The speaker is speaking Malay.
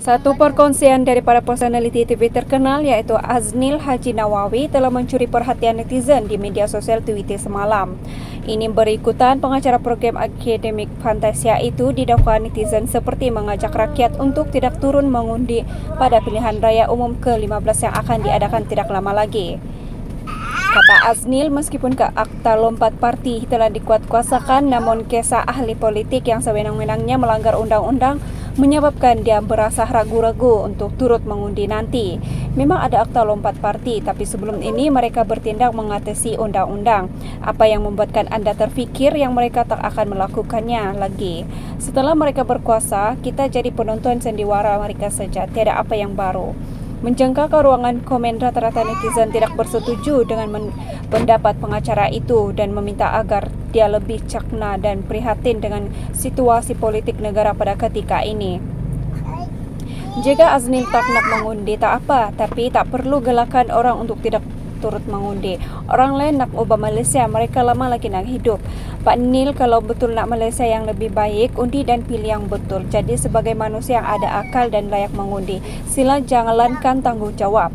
Satu perkongsian daripada personaliti TV terkenal iaitu Aznil Haji Nawawi telah mencuri perhatian netizen di media sosial Twitter semalam. Ini berikutan pengacara program akademik Fantasia itu didakwa netizen seperti mengajak rakyat untuk tidak turun mengundi pada pilihan raya umum ke-15 yang akan diadakan tidak lama lagi. Kata Aznil, meskipun ke akta lompat parti telah dikuatkuasakan, namun kisah ahli politik yang sewenang-wenangnya melanggar undang-undang menyebabkan dia berasa ragu-ragu untuk turut mengundi nanti. Memang ada akta lompat parti, tapi sebelum ini mereka bertindak mengatasi undang-undang. Apa yang membuatkan anda terfikir yang mereka tak akan melakukannya lagi? Setelah mereka berkuasa, kita jadi penonton sendiwara mereka saja, tiada apa yang baru menjangka ke ruangan komen rata-rata netizen tidak bersetuju dengan pendapat pengacara itu dan meminta agar dia lebih cakna dan prihatin dengan situasi politik negara pada ketika ini. Jika Aznil tak nak mengundi tak apa, tapi tak perlu gelakan orang untuk tidak turut mengundi. Orang lain nak ubah Malaysia, mereka lama lagi nak hidup. Pak Nil kalau betul nak Malaysia yang lebih baik, undi dan pilih yang betul. Jadi sebagai manusia yang ada akal dan layak mengundi, sila jangankan tanggungjawab.